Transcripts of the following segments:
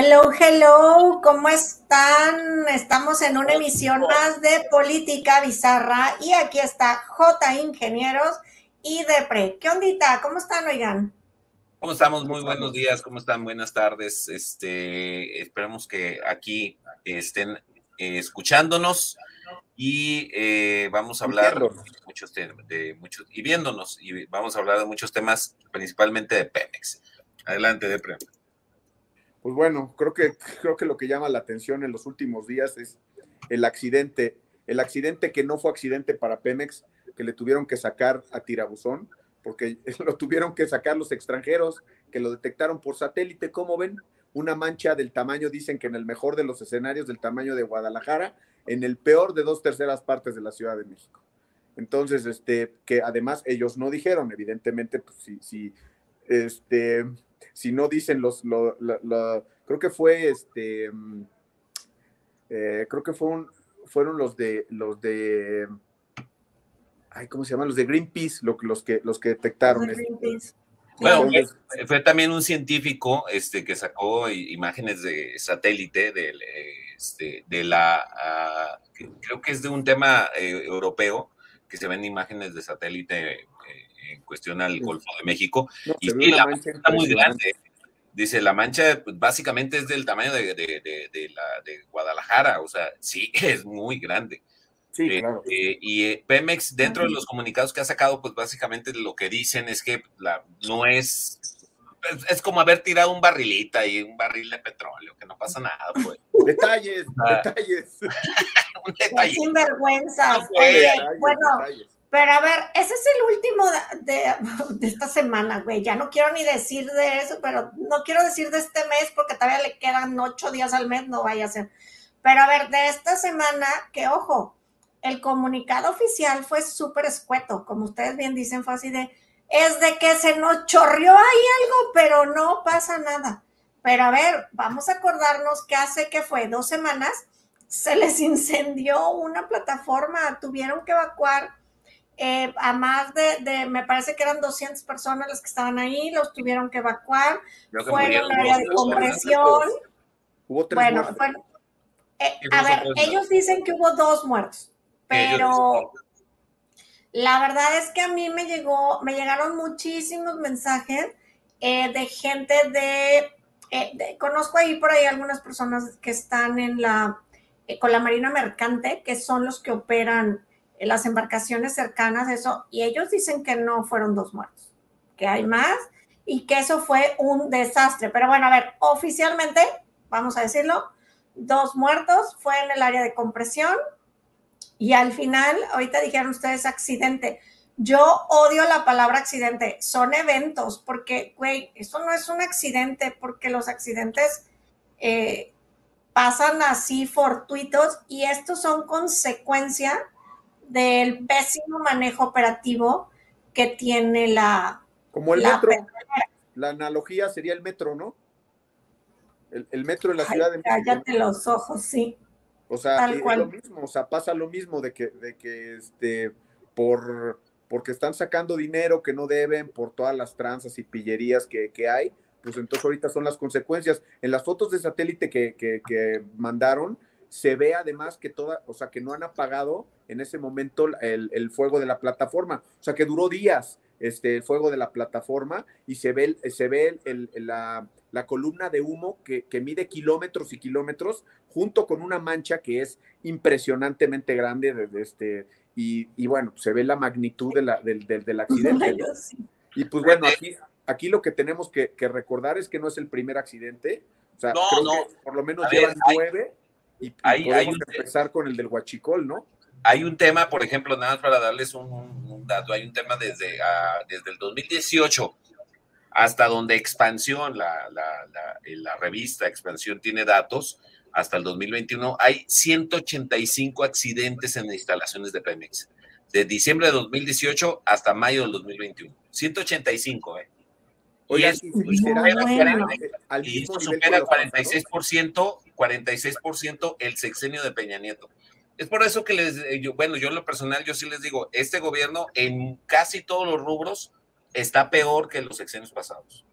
Hello, hello, ¿cómo están? Estamos en una emisión más de Política Bizarra y aquí está J Ingenieros y Depre. ¿Qué ondita? ¿Cómo están, oigan? ¿Cómo estamos? Muy buenos días, ¿cómo están? Buenas tardes. Este, esperamos que aquí estén eh, escuchándonos y eh, vamos a hablar de muchos, de muchos y viéndonos y vamos a hablar de muchos temas, principalmente de Pemex. Adelante, Depre. Pues bueno, creo que, creo que lo que llama la atención en los últimos días es el accidente, el accidente que no fue accidente para Pemex, que le tuvieron que sacar a Tirabuzón, porque lo tuvieron que sacar los extranjeros, que lo detectaron por satélite, ¿cómo ven? Una mancha del tamaño, dicen que en el mejor de los escenarios del tamaño de Guadalajara, en el peor de dos terceras partes de la Ciudad de México. Entonces, este, que además ellos no dijeron, evidentemente, pues si, si este, si no dicen los, lo, creo que fue este, mm, eh, creo que fue fueron los de, los de, ay, ¿cómo se llaman? Los de Greenpeace, los que, los que detectaron. Bueno, fue también un científico este, que sacó imágenes de satélite de, este, de la, creo que es de un tema eh, europeo, que se ven imágenes de satélite eh, en cuestión al Golfo de México. y sí, la mancha está muy grande. Dice, la mancha pues, básicamente es del tamaño de, de, la, de Guadalajara, o sea, sí, es muy grande. Sí, eh, claro. Eh, y eh, Pemex, dentro de los comunicados que ha sacado, pues básicamente lo que dicen es que la, no es, es, como haber tirado un barrilita y un barril de petróleo, que no pasa nada, pues. Detalles, detalles. un detalle. Sin vergüenza. bueno, pero a ver, ese es el último de, esta semana, güey. Ya no quiero ni decir de eso, pero no quiero decir de este mes porque todavía le quedan ocho días al mes, no vaya a ser. Pero a ver, de esta semana, que ojo, el comunicado oficial fue súper escueto, como ustedes bien dicen, fue así de, es de que se nos chorrió ahí algo, pero no pasa nada. Pero a ver, vamos a acordarnos que hace que fue dos semanas, se les incendió una plataforma, tuvieron que evacuar eh, a más de, me parece que eran 200 personas las que estaban ahí, los tuvieron que evacuar, fueron área de compresión. bueno, bueno eh, a ver, ellos dicen que hubo dos muertos, pero la verdad es que a mí me llegó, me llegaron muchísimos mensajes eh, de gente de, conozco ahí por ahí algunas personas que están en la, con la Marina Mercante, que son los que operan las embarcaciones cercanas, eso, y ellos dicen que no fueron dos muertos, que hay más y que eso fue un desastre. Pero bueno, a ver, oficialmente, vamos a decirlo, dos muertos, fue en el área de compresión y al final, ahorita dijeron ustedes accidente. Yo odio la palabra accidente, son eventos, porque, güey, eso no es un accidente, porque los accidentes eh, pasan así fortuitos y estos son consecuencia del pésimo manejo operativo que tiene la... Como el metro. La analogía sería el metro, ¿no? El, metro en la Ciudad de México. Cállate los ojos, sí. O sea, es lo mismo, o sea, pasa lo mismo de que, de que este, por, porque están sacando dinero que no deben, por todas las tranzas y pillerías que, que hay, pues entonces ahorita son las consecuencias. En las fotos de satélite que, que, que mandaron, se ve además que toda, o sea, que no han apagado en ese momento el, fuego de la plataforma, o sea, que duró días este, el fuego de la plataforma y se ve, se ve la, columna de humo que, mide kilómetros y kilómetros junto con una mancha que es impresionantemente grande desde este, y, bueno, se ve la magnitud de la, del, del, accidente. Y pues bueno, aquí, aquí lo que tenemos que, recordar es que no es el primer accidente, o sea, por lo menos llevan nueve. Y, podemos empezar con el del Huachicol, ¿no? Hay un tema, por ejemplo, nada más para darles un, dato, hay un tema desde, ah, desde el 2018 hasta donde Expansión, la, la, la, revista Expansión tiene datos, hasta el 2021 hay 185 accidentes en instalaciones de Pemex. De diciembre de 2018 hasta mayo del 2021. 185, ¿eh? y, eso supera, y supera 46%, 46% el sexenio de Peña Nieto. Es por eso que les, eh, yo, bueno, yo en lo personal, yo sí les digo, este gobierno en casi todos los rubros está peor que los sexenios pasados.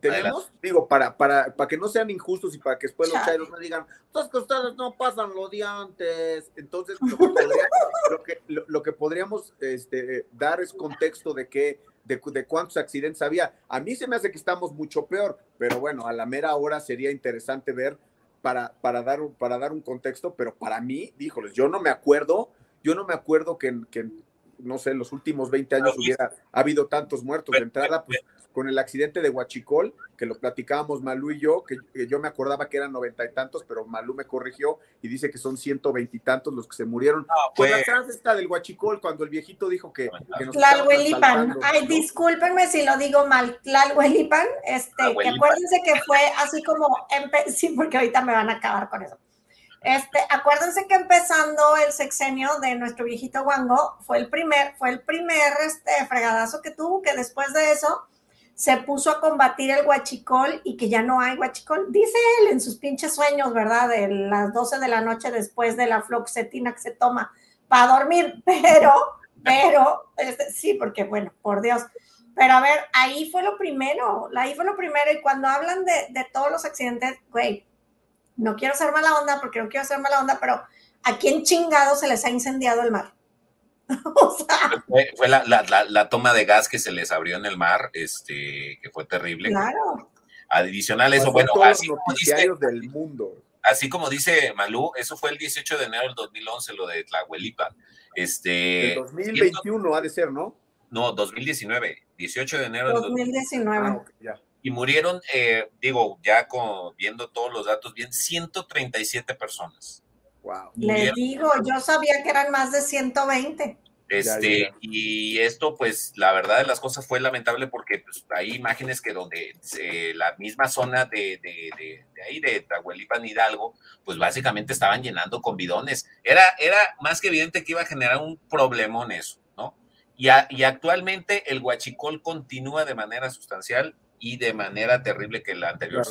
tenemos, digo, para, para, para que no sean injustos y para que después los chairos no digan, todas cosas no pasan lo de antes. Entonces, lo que, podríamos este, dar es contexto de que de, de, cuántos accidentes había. A mí se me hace que estamos mucho peor, pero bueno, a la mera hora sería interesante ver para, para, dar, para dar un contexto, pero para mí, díjoles, yo no me acuerdo, yo no me acuerdo que, que no sé, en los últimos 20 años hubiera habido tantos muertos. De entrada, pues con el accidente de Huachicol, que lo platicábamos Malú y yo, que, yo me acordaba que eran noventa y tantos, pero Malú me corrigió y dice que son ciento veintitantos los que se murieron. pues la casa está del Huachicol, cuando el viejito dijo que, que nos Tlalhuelipan. Ay, discúlpenme si lo digo mal. Tlalhuelipan, este, que acuérdense que fue así como, sí, porque ahorita me van a acabar con eso. Este, acuérdense que empezando el sexenio de nuestro viejito Wango, fue el primer, fue el primer este, fregadazo que tuvo, que después de eso se puso a combatir el guachicol y que ya no hay guachicol. Dice él en sus pinches sueños, ¿verdad? De las 12 de la noche después de la floxetina que se toma para dormir, pero, pero, este, sí, porque bueno, por Dios. Pero a ver, ahí fue lo primero, ahí fue lo primero. Y cuando hablan de, de todos los accidentes, güey, no quiero ser mala onda porque no quiero hacer mala onda, pero ¿a quién chingado se les ha incendiado el mar? fue, la, toma de gas que se les abrió en el mar, este, que fue terrible. Claro. Adicional eso, bueno, así como dice, del mundo. Así como dice Malú, eso fue el 18 de enero del 2011, lo de Tlahuelipa. Este, el 2021 ha de ser, ¿no? No, 2019, 18 de enero del 2019. Ah, y murieron, eh, digo, ya con, viendo todos los datos bien, 137 personas. Les digo, yo sabía que eran más de 120. Este, y esto, pues, la verdad de las cosas fue lamentable porque pues, hay imágenes que donde la misma zona de, de, de, de ahí, de Tahuelipan Hidalgo, pues básicamente estaban llenando con bidones. Era, era más que evidente que iba a generar un problemón eso, ¿no? Y, y actualmente el huachicol continúa de manera sustancial y de manera terrible que la anterior.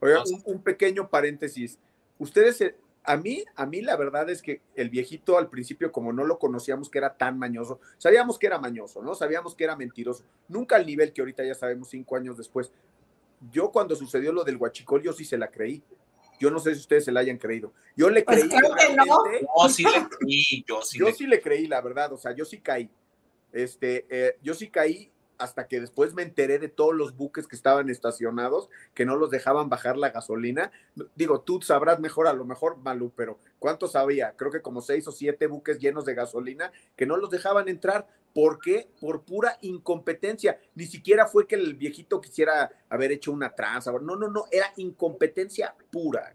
Oiga, un, un, pequeño paréntesis. Ustedes a mí, a mí la verdad es que el viejito al principio, como no lo conocíamos que era tan mañoso, sabíamos que era mañoso, ¿no? Sabíamos que era mentiroso. Nunca al nivel que ahorita ya sabemos cinco años después. Yo cuando sucedió lo del guachicol, yo sí se la creí. Yo no sé si ustedes se la hayan creído. Yo le pues creí. no. sí le creí. Yo sí, yo sí le creí, la verdad. O sea, yo sí caí. Este, eh, yo sí caí hasta que después me enteré de todos los buques que estaban estacionados, que no los dejaban bajar la gasolina. Digo, tú sabrás mejor, a lo mejor, Malú, pero ¿cuántos había? Creo que como seis o siete buques llenos de gasolina que no los dejaban entrar. ¿Por qué? Por pura incompetencia. Ni siquiera fue que el viejito quisiera haber hecho una tranza. No, no, no, era incompetencia pura.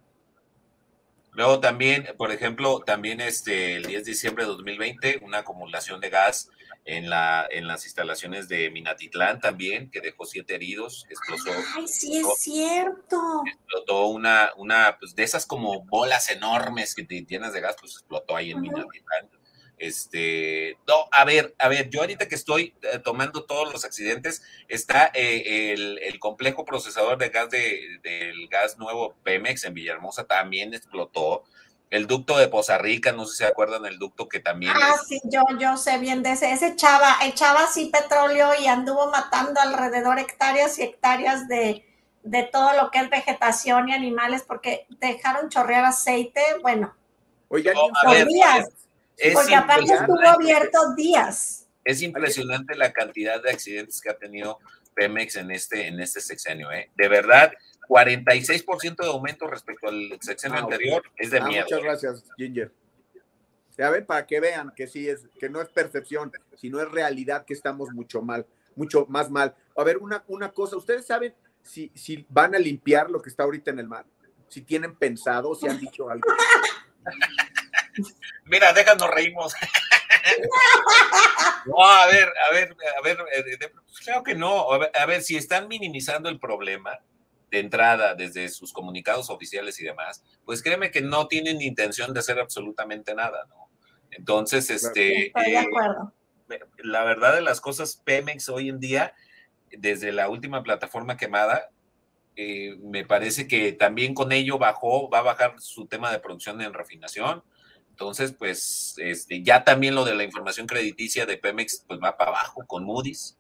Luego también, por ejemplo, también este, el 10 de diciembre de 2020, una acumulación de gas en, la, en las instalaciones de Minatitlán también, que dejó siete heridos, explotó. Ay, sí es cierto. Explotó una, una, pues de esas como bolas enormes que te llenas de gas, pues explotó ahí en Minatitlán. Este, no, a ver, a ver, yo ahorita que estoy eh, tomando todos los accidentes, está eh, el, complejo procesador de gas de, del gas nuevo Pemex en Villahermosa también explotó. El ducto de Poza Rica, no sé si se acuerdan el ducto que también. Ah, sí, yo, yo sé bien de ese. Ese chava, echaba así petróleo y anduvo matando alrededor hectáreas y hectáreas de, de todo lo que es vegetación y animales porque dejaron chorrear aceite. Bueno, Oigan, porque aparte estuvo abierto días. Es impresionante la cantidad de accidentes que ha tenido Pemex en este, en este sexenio. ¿eh? De verdad, 46% de aumento respecto al sexenio ah, anterior es de ah, miedo. Muchas gracias, Ginger. Ya ven, para que vean que sí es, que no es percepción, sino es realidad que estamos mucho mal, mucho más mal. A ver, una, una cosa, ¿ustedes saben si, si van a limpiar lo que está ahorita en el mar? Si tienen pensado, si han dicho algo. Mira, déjanos reímos. no, a ver, a ver, a ver, eh, creo que no. A ver, si están minimizando el problema de entrada desde sus comunicados oficiales y demás, pues créeme que no tienen intención de hacer absolutamente nada, ¿no? Entonces, este. Estoy de eh, acuerdo. la verdad de las cosas, Pemex hoy en día, desde la última plataforma quemada, eh, me parece que también con ello bajó, va a bajar su tema de producción en refinación entonces, pues este, ya también lo de la información crediticia de Pemex pues va para abajo con Moody's.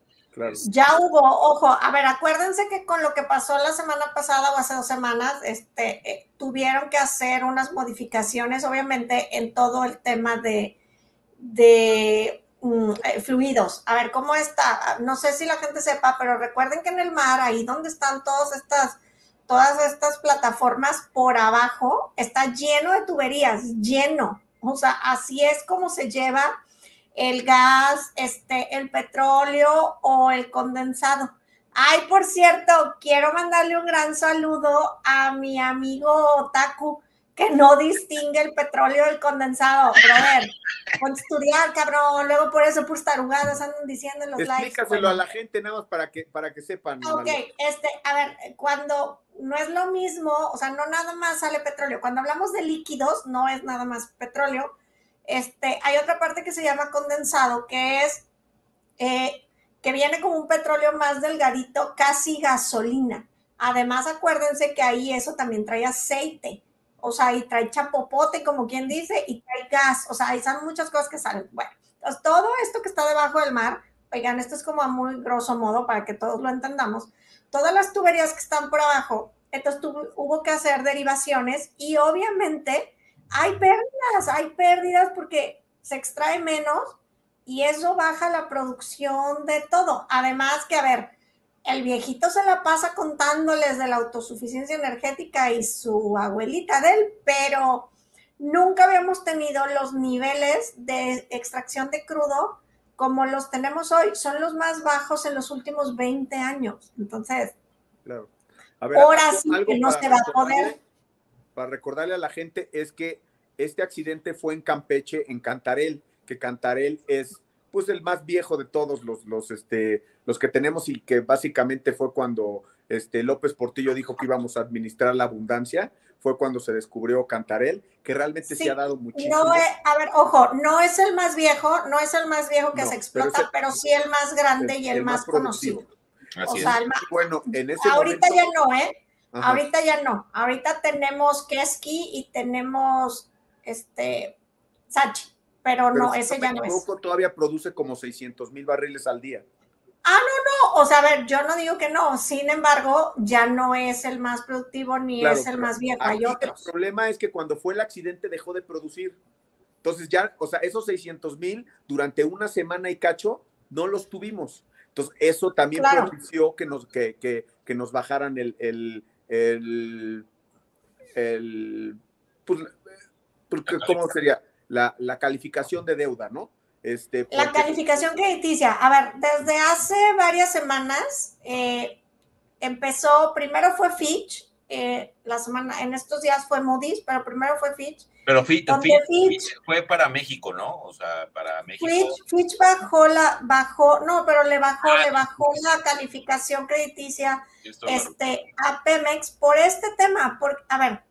Ya hubo, ojo, a ver, acuérdense que con lo que pasó la semana pasada o hace dos semanas, este, eh, tuvieron que hacer unas modificaciones, obviamente, en todo el tema de, de eh, fluidos. A ver, ¿cómo está? No sé si la gente sepa, pero recuerden que en el mar, ahí donde están todas estas, todas estas plataformas por abajo, está lleno de tuberías, lleno. O sea, así es como se lleva el gas, este, el petróleo o el condensado. Ay, por cierto, quiero mandarle un gran saludo a mi amigo Taku, que no distingue el petróleo del condensado. Brother, con estudiar, cabrón. Luego por eso, por tarugadas andan diciendo en los likes. Explícaselo a la gente nada más para que, para que sepan. Ok, este, a ver, cuando no es lo mismo, o sea, no nada más sale petróleo. Cuando hablamos de líquidos, no es nada más petróleo este, hay otra parte que se llama condensado, que es eh, que viene como un petróleo más delgadito, casi gasolina. Además, acuérdense que ahí eso también trae aceite, o sea, y trae chapopote, como quien dice, y trae gas, o sea, ahí son muchas cosas que salen. Bueno, todo esto que está debajo del mar, oigan, esto es como a muy grosso modo para que todos lo entendamos, todas las tuberías que están por abajo, entonces hubo que hacer derivaciones y obviamente hay pérdidas, hay pérdidas porque se extrae menos y eso baja la producción de todo. Además que, a ver, el viejito se la pasa contándoles de la autosuficiencia energética y su abuelita de él, pero nunca habíamos tenido los niveles de extracción de crudo como los tenemos hoy. Son los más bajos en los últimos 20 años. Entonces, claro. ahora sí que no se va a poder para recordarle a la gente es que este accidente fue en Campeche, en Cantarel, que Cantarel es pues el más viejo de todos los, los, este, los que tenemos y que básicamente fue cuando este, López Portillo dijo que íbamos a administrar la abundancia, fue cuando se descubrió Cantarel, que realmente se ha dado muchísimo. No, a ver, ojo, no es el más viejo, no es el más viejo que se explota, pero, sí el más grande y el, más, conocido. Así o bueno, en ese Ahorita ya no, ¿eh? Ahorita ya no. Ahorita tenemos Keski y tenemos este Sachi, pero, no, ese ya no es. todavía produce como 600 mil barriles al día. Ah, no, no, o sea, a ver, yo no digo que no, sin embargo, ya no es el más productivo ni es el más viejo, hay otros. El problema es que cuando fue el accidente dejó de producir. Entonces ya, o sea, esos 600 mil durante una semana y cacho no los tuvimos. Entonces eso también propició que nos, que, que, que nos bajaran el, el, el, el pues, ¿cómo sería? La, calificación de deuda, ¿no? Este, La calificación crediticia. A ver, desde hace varias semanas eh, empezó, primero fue Fitch, eh, la semana, en estos días fue Moody's, pero primero fue Fitch. Pero Fitch, fue para México, ¿no? O sea, para México. Fitch, bajó la, bajó, no, pero le bajó, ah, le bajó la calificación crediticia este, a Pemex por este tema. Por, a ver,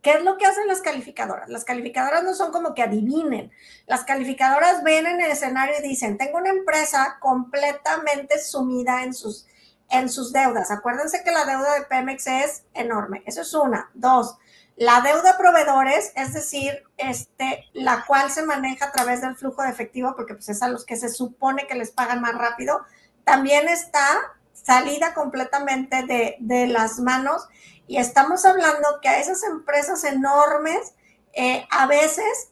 ¿Qué es lo que hacen las calificadoras? Las calificadoras no son como que adivinen. Las calificadoras ven en el escenario y dicen, tengo una empresa completamente sumida en sus, en sus deudas. Acuérdense que la deuda de Pemex es enorme. Eso es una. Dos, la deuda a proveedores, es decir, este, la cual se maneja a través del flujo de efectivo, porque pues es a los que se supone que les pagan más rápido, también está salida completamente de, de las manos y estamos hablando que a esas empresas enormes eh, a veces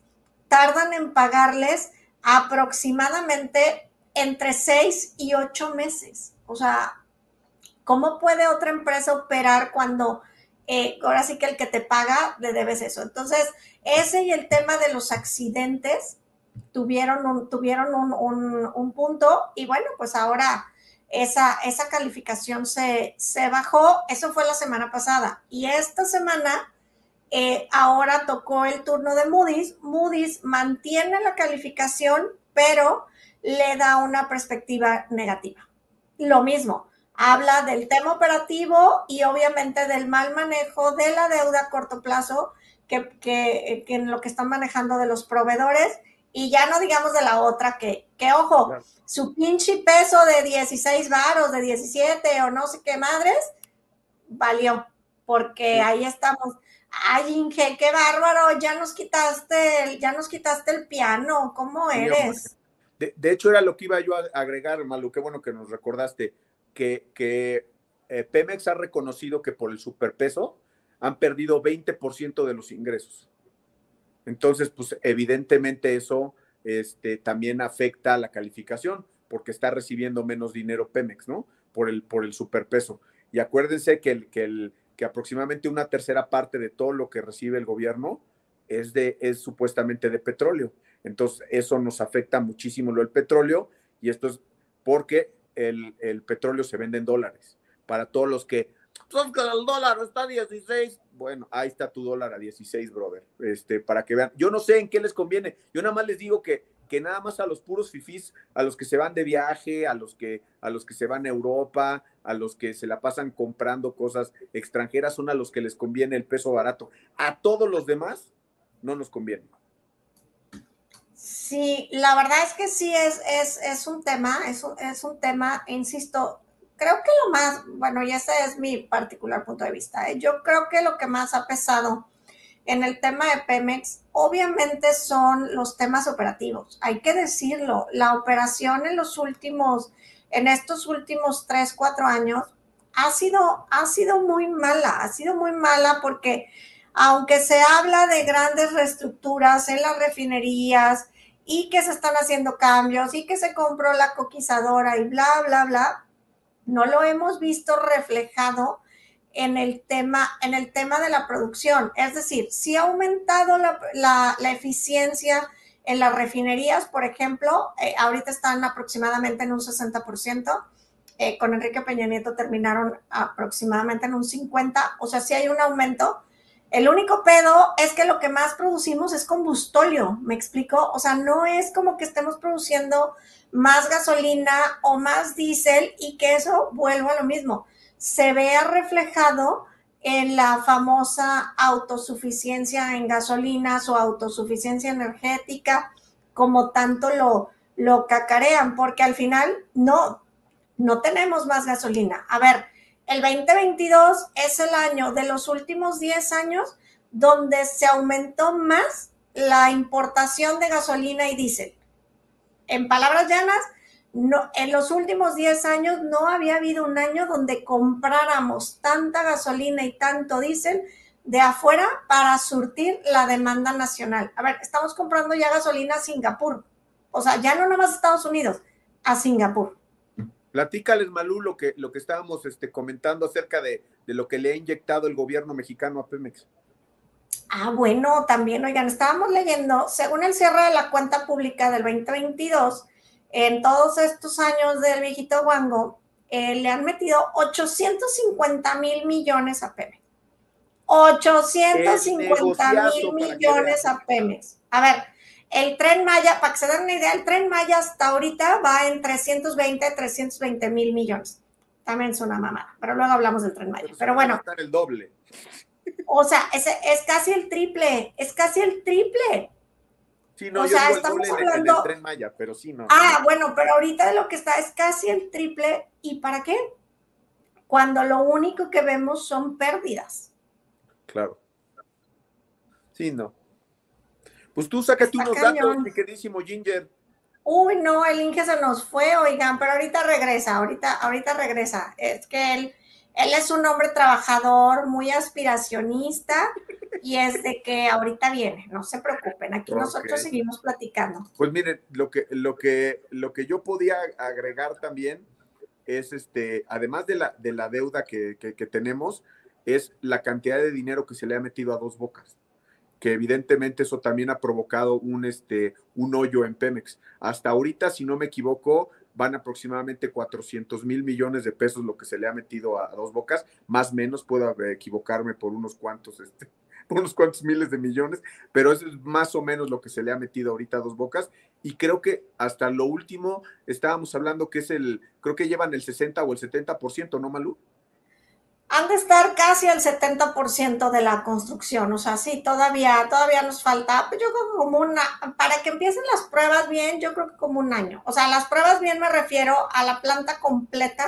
tardan en pagarles aproximadamente entre seis y ocho meses. O sea, ¿cómo puede otra empresa operar cuando eh, ahora sí que el que te paga le debes eso? Entonces, ese y el tema de los accidentes tuvieron un, tuvieron un punto y bueno, pues ahora esa, esa calificación se, bajó. Eso fue la semana pasada. Y esta semana, eh, ahora tocó el turno de Moody's. Moody's mantiene la calificación, pero le da una perspectiva negativa. Lo mismo, habla del tema operativo y obviamente del mal manejo de la deuda a corto plazo que, que, que en lo que están manejando de los proveedores. Y ya no digamos de la otra que, que ojo, su pinche peso de 16 varos, de 17 o no sé qué madres, valió, porque ahí estamos. Ay, Inge, qué bárbaro, ya nos quitaste, ya nos quitaste el piano, ¿cómo eres? De, hecho, era lo que iba yo a agregar, Malu, qué bueno que nos recordaste, que, que eh, Pemex ha reconocido que por el superpeso han perdido 20% de los ingresos. Entonces, pues evidentemente eso este, también afecta a la calificación, porque está recibiendo menos dinero Pemex, ¿no? Por el, por el superpeso. Y acuérdense que, el, que, el, que aproximadamente una tercera parte de todo lo que recibe el gobierno es, de, es supuestamente de petróleo. Entonces, eso nos afecta muchísimo lo del petróleo y esto es porque el, petróleo se vende en dólares. Para todos los que, pues que el dólar está a 16, bueno, ahí está tu dólar a 16, brother, este, para que vean. Yo no sé en qué les conviene, yo nada más les digo que, que nada más a los puros fifís, a los que se van de viaje, a los que, a los que se van a Europa, a los que se la pasan comprando cosas extranjeras, son a los que les conviene el peso barato. A todos los demás no nos conviene. Sí, la verdad es que sí es, es, es un tema, es un, es un tema, insisto, creo que lo más, bueno, y ese es mi particular punto de vista, ¿eh? yo creo que lo que más ha pesado en el tema de Pemex, obviamente son los temas operativos, hay que decirlo, la operación en los últimos, en estos últimos tres, cuatro años, ha sido, ha sido muy mala, ha sido muy mala porque aunque se habla de grandes reestructuras en las refinerías y que se están haciendo cambios y que se compró la coquizadora y bla, bla, bla, no lo hemos visto reflejado en el tema, en el tema de la producción. Es decir, si ha aumentado la, eficiencia en las refinerías, por ejemplo, eh, ahorita están aproximadamente en un 60%. Eh, con Enrique Peña Nieto terminaron aproximadamente en un 50%, o sea, sí hay un aumento, el único pedo es que lo que más producimos es combustóleo, ¿me explico? O sea, no es como que estemos produciendo más gasolina o más diésel y que eso vuelva a lo mismo. Se vea reflejado en la famosa autosuficiencia en gasolinas o autosuficiencia energética, como tanto lo, lo cacarean, porque al final no, no tenemos más gasolina. A ver, el 2022 es el año de los últimos 10 años donde se aumentó más la importación de gasolina y diésel. En palabras llanas, no, en los últimos 10 años no había habido un año donde compráramos tanta gasolina y tanto diésel de afuera para surtir la demanda nacional. A ver, estamos comprando ya gasolina a Singapur. O sea, ya no nomás a Estados Unidos, a Singapur. Platícales, Malú, lo que, lo que estábamos este, comentando acerca de, lo que le ha inyectado el gobierno mexicano a Pemex. Ah, bueno, también, oigan, estábamos leyendo, según el cierre de la cuenta pública del 2022, en todos estos años del viejito Wango, eh, le han metido 850 mil millones a Pemex. 850 mil millones a Pemex. A ver, el tren Maya, para que se den una idea, el tren Maya hasta ahorita va en 320, 320 mil millones. También es una mamada, pero luego hablamos del tren Maya. Pero, bueno. el doble. O sea, es, es casi el triple, es casi el triple. Sí, no, o sea, estamos hablando... del tren Maya, pero sí, no. Ah, bueno, pero ahorita de lo que está es casi el triple. ¿Y para qué? Cuando lo único que vemos son pérdidas. Claro. Sí, no. Pues tú sácate unos datos, mi queridísimo Ginger. Uy, no, el Inge se nos fue, oigan, pero ahorita regresa, ahorita, ahorita regresa. Es que él, él es un hombre trabajador, muy aspiracionista, y es de que ahorita viene, no se preocupen, aquí nosotros seguimos platicando. Pues miren, lo que, lo que, lo que yo podía agregar también es este, además de la, de la deuda que, que tenemos, es la cantidad de dinero que se le ha metido a dos bocas que evidentemente eso también ha provocado un, este, un hoyo en Pemex. Hasta ahorita, si no me equivoco, van aproximadamente 400 mil millones de pesos lo que se le ha metido a, dos bocas, más menos, puedo equivocarme por unos cuantos, este, unos cuantos miles de millones, pero es más o menos lo que se le ha metido ahorita a dos bocas. Y creo que hasta lo último estábamos hablando que es el, creo que llevan el 60 o el 70%, ¿no, Malú? Han de estar casi al 70% de la construcción. O sea, sí, todavía, todavía nos falta, pues yo creo como una, para que empiecen las pruebas bien, yo creo que como un año. O sea, las pruebas bien me refiero a la planta completa,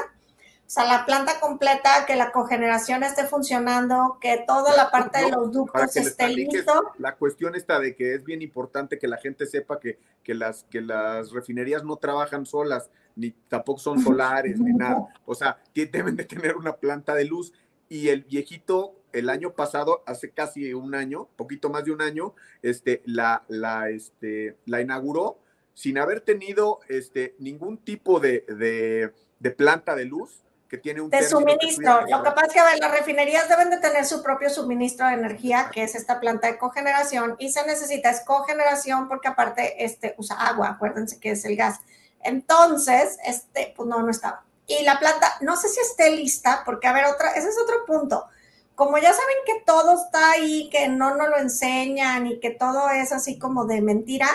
O sea, la planta completa, que la cogeneración esté funcionando, que toda la parte de los ductos esté listo. La cuestión está de que es bien importante que la gente sepa que, que, las, que las refinerías no trabajan solas, ni tampoco son solares, ni nada. O sea, que deben de tener una planta de luz. Y el viejito, el año pasado, hace casi un año, poquito más de un año, este, la, la, este, la inauguró sin haber tenido este, ningún tipo de, de, de planta de luz que tiene un... De suministro. Lo que pasa es que las refinerías deben de tener su propio suministro de energía, que es esta planta de cogeneración, y se necesita es cogeneración porque aparte este, usa agua, acuérdense que es el gas. Entonces, este, pues no, no estaba. Y la planta, no sé si esté lista, porque a ver, otra, ese es otro punto. Como ya saben que todo está ahí, que no nos lo enseñan y que todo es así como de mentira,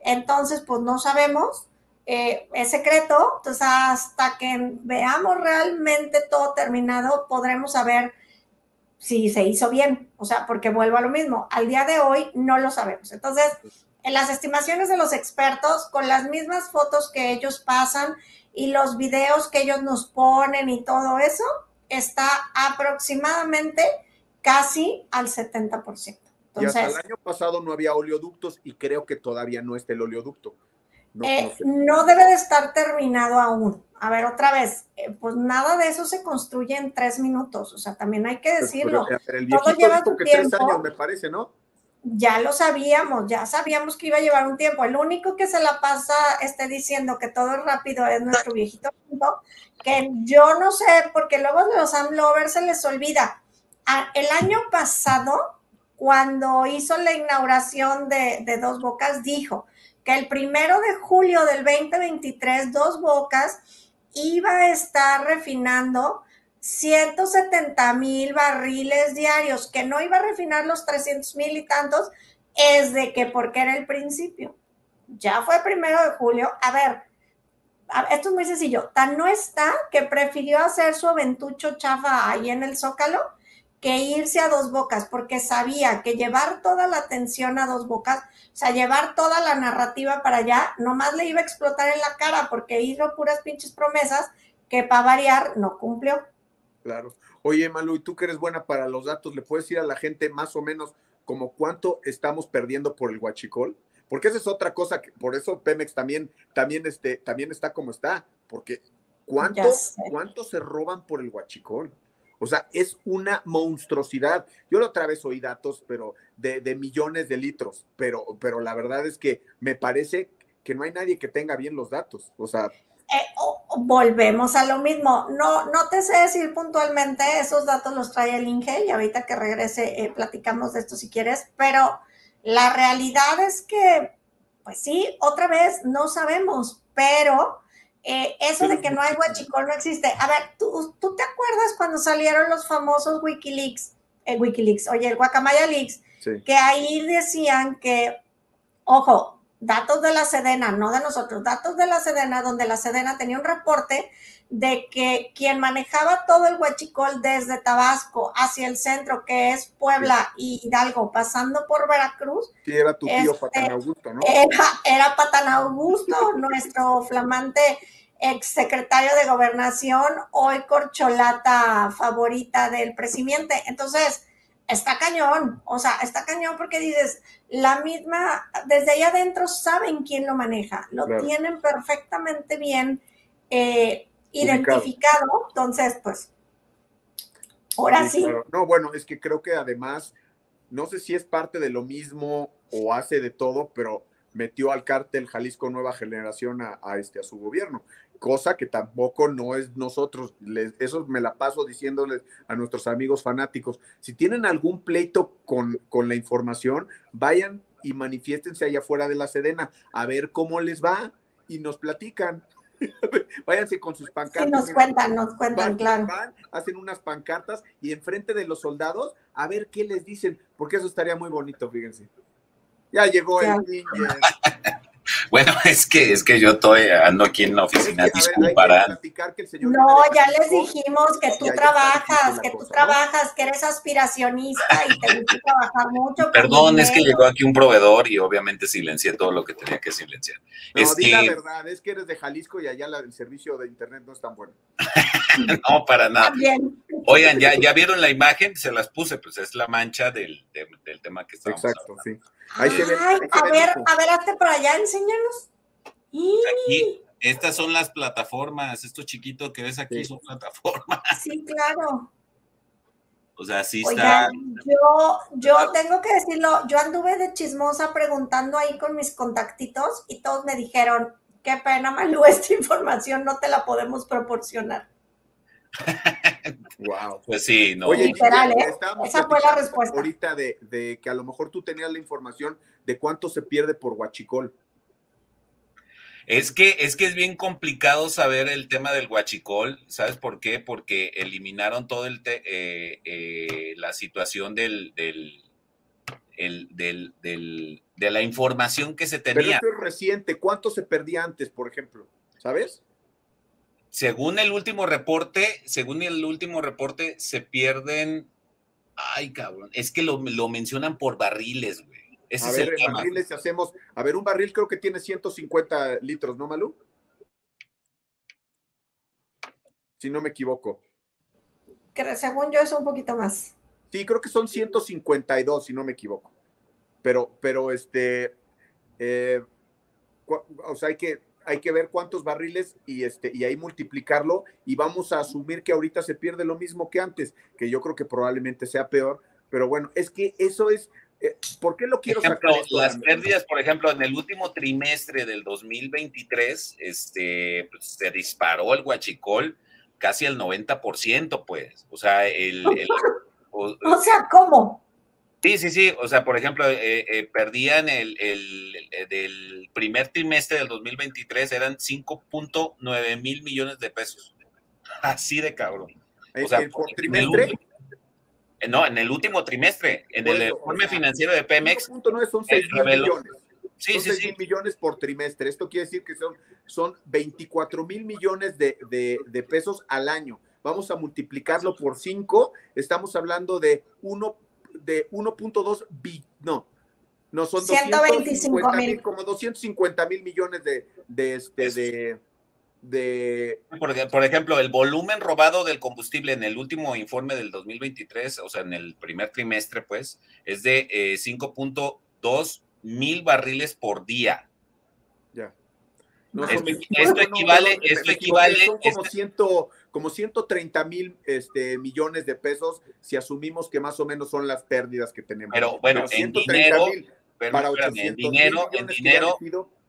entonces pues no sabemos, eh, es secreto, entonces hasta que veamos realmente todo terminado, podremos saber si se hizo bien, o sea, porque vuelvo a lo mismo, al día de hoy no lo sabemos. Entonces, en las estimaciones de los expertos, con las mismas fotos que ellos pasan y los videos que ellos nos ponen y todo eso, está aproximadamente casi al 70%. y hasta el año pasado no había oleoductos y creo que todavía no está el oleoducto. Eh, no, debe de estar terminado aún. A ver, otra vez, eh, pues nada de eso se construye en tres minutos, o sea, también hay que pues, decirlo. Todo lleva tiempo. años, me parece, ¿no? Ya lo sabíamos, ya sabíamos que iba a llevar un tiempo. El único que se la pasa esté diciendo que todo es rápido es nuestro viejito que yo no sé, porque luego los Amlovers se les olvida. el año pasado, cuando hizo la inauguración de, de Dos Bocas, dijo, que el primero de julio del 2023, Dos Bocas iba a estar refinando 170 mil barriles diarios, que no iba a refinar los 300 mil y tantos, es de que porque era el principio. Ya fue primero de julio. A ver, esto es muy sencillo. Tan no está que prefirió hacer su aventucho chafa ahí en el Zócalo que irse a dos bocas, porque sabía que llevar toda la atención a dos bocas, o sea, llevar toda la narrativa para allá, nomás le iba a explotar en la cara, porque hizo puras pinches promesas que para variar no cumplió. Claro. Oye, Malu, y tú que eres buena para los datos, ¿le puedes decir a la gente más o menos como cuánto estamos perdiendo por el huachicol? Porque esa es otra cosa, que, por eso Pemex también, también, este, también está como está, porque ¿cuánto, ¿cuánto se roban por el huachicol? O sea, es una monstruosidad. Yo la otra vez oí datos, pero de, millones de litros, pero, pero la verdad es que me parece que no hay nadie que tenga bien los datos. O sea, eh, volvemos a lo mismo. No, no te sé decir puntualmente, esos datos los trae el INGE y ahorita que regrese eh, platicamos de esto si quieres, pero la realidad es que, pues sí, otra vez no sabemos, pero eh, eso de que no hay huachicol no existe. A ver, ¿tú, ¿tú te acuerdas cuando salieron los famosos Wikileaks? El Wikileaks, oye, el Guacamaya Leaks, que ahí decían que, ojo, datos de la Sedena, no de nosotros, datos de la Sedena, donde la Sedena tenía un reporte de que quien manejaba todo el huachicol desde Tabasco hacia el centro, que es Puebla y Hidalgo, pasando por Veracruz. Sí, era tu tío este, Augusto, ¿no? Era, era Patán Augusto, nuestro flamante exsecretario de gobernación, hoy corcholata favorita del presidente. Entonces, está cañón, o sea, está cañón porque dices, la misma, desde ahí adentro saben quién lo maneja, lo tienen perfectamente bien eh, identificado, entonces, pues, ahora sí. No, bueno, es que creo que además, no sé si es parte de lo mismo o hace de todo, pero metió al cártel Jalisco Nueva Generación a, este, a su gobierno cosa que tampoco no es nosotros. eso me la paso diciéndoles a nuestros amigos fanáticos. Si tienen algún pleito con, con la información, vayan y manifiéstense allá afuera de la Sedena a ver cómo les va y nos platican. Váyanse con sus pancartas. nos cuentan, nos cuentan, claro. hacen unas pancartas y enfrente de los soldados a ver qué les dicen, porque eso estaría muy bonito, fíjense. Ya llegó el niño. Bueno, es que es que yo estoy ando aquí en la oficina disculparán. No, ya les dijimos que tú trabajas, que tú trabajas, que eres aspiracionista y te gusta trabajar mucho. Perdón, es que llegó aquí un proveedor y obviamente silencié todo lo que tenía que silenciar. No, di la verdad, es que eres de Jalisco y allá el servicio de internet no es tan bueno. no, para nada. Oigan, ¿ya, ya vieron la imagen, se las puse, pues es la mancha del, del, tema que estamos Exacto, sí. Ahí se ve, a ver, a ver, hazte para allá, enséñanos. Aquí, estas son las plataformas, esto chiquito que ves aquí son plataformas. Sí, claro. O sea, sí está. Yo, yo tengo que decirlo, yo anduve de chismosa preguntando ahí con mis contactitos y todos me dijeron, qué pena, Malu, esta información no te la podemos proporcionar. wow. Pues sí, no. Oye, Literal, ¿eh? Esa fue la respuesta. Ahorita de, de, que a lo mejor tú tenías la información de cuánto se pierde por Huachicol. Es que, es que es bien complicado saber el tema del huachicol, ¿sabes por qué? Porque eliminaron todo el eh, eh, la situación del, del, del, de la información que se tenía. Pero esto es reciente, ¿cuánto se perdía antes, por ejemplo? ¿Sabes? Según el último reporte, según el último reporte, se pierden. Ay, cabrón, es que lo, lo mencionan por barriles, güey a ver, en barriles hacemos, a ver, un barril creo que tiene 150 litros, ¿no, Malú? Si no me equivoco. Que según yo es un poquito más. Sí, creo que son 152, si no me equivoco. Pero, pero este, eh, o sea, hay que, hay que ver cuántos barriles y, este, y ahí multiplicarlo y vamos a asumir que ahorita se pierde lo mismo que antes, que yo creo que probablemente sea peor, pero bueno, es que eso es, eh, ¿Por qué lo quiero ejemplo, Las pérdidas, por ejemplo, en el último trimestre del 2023, este, pues, se disparó el huachicol casi al 90%, pues. O sea, el... o, sea, ¿cómo? Sí, sí, sí. O sea, por ejemplo, eh, eh, perdían el, el, del primer trimestre del 2023, eran 5.9 mil millones de pesos. Así de cabrón. O sea, por trimestre? Eh, no, en el último trimestre, en el informe financiero de Pemex. no son 6 mil millones. Sí, son sí, 6 sí. mil millones por trimestre. Esto quiere decir que son, son 24 mil millones de, de, pesos al año. Vamos a multiplicarlo por 5. Estamos hablando de 1 de 1.2 bi, no, no son 125 mil, como 250 mil millones de, de, este, de, de... Por, ejemplo, el volumen robado del combustible en el último informe del 2023, o sea, en el primer trimestre, pues, es de 5.2 eh, mil barriles por día. Ya. esto, equivale, esto equivale, son como, ciento, como 130 mil este, millones de pesos si asumimos que más o menos son las pérdidas que tenemos. Pero bueno, en dinero, para en dinero, en dinero,